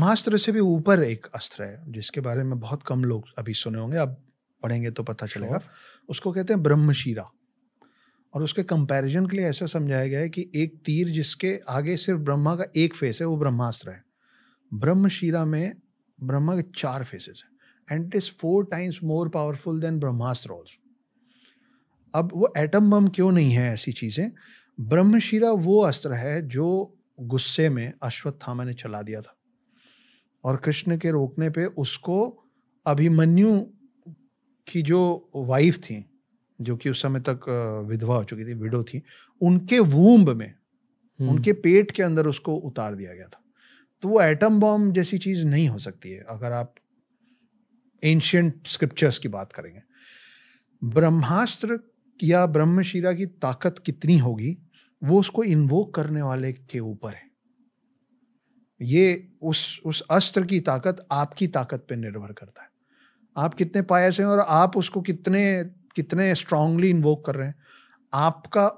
ब्रह्मास्त्र से भी ऊपर एक अस्त्र है जिसके बारे में बहुत कम लोग अभी सुने होंगे अब पढ़ेंगे तो पता चलेगा। उसको कहते हैं ब्रह्मशीरा। और उसके कंपैरिजन के लिए ऐसा समझाया गया है कि एक तीर जिसके आगे सिर्फ़ ब्रह्मा का एक फेस है वो ब्रह्मास्त्र है। ब्रह्मशीरा में ब्रह्मा के चार फेसेस हैं and it is four times more powerful than Brahmastra also अब वो एटम बम क्यों नहीं है ऐसी चीज़ें? ब्रह्मशीरा वो अस्त्र है जो गुस्से में अश्वत्थामा ने चला दिया था। और कृष्ण के रोकने पे उसको अभिमन्यु की जो वाइफ थी जो कि उस समय तक विधवा हो चुकी थी विडो थी उनके वूम्ब में हम्म। उनके पेट के अंदर उसको उतार दिया गया था। तो वो एटम बॉम्ब जैसी चीज़ नहीं हो सकती है अगर आप एंशियंट स्क्रिप्चर्स की बात करेंगे। ब्रह्मास्त्र या ब्रह्मशिरा की ताकत कितनी होगी वो उसको इन्वोक करने वाले के ऊपर है। ये उस उस अस्त्र की ताकत आपकी ताकत पे निर्भर करता है। आप कितने पायस हैं और आप उसको कितने कितने स्ट्रांगली इन्वोक कर रहे हैं। आपका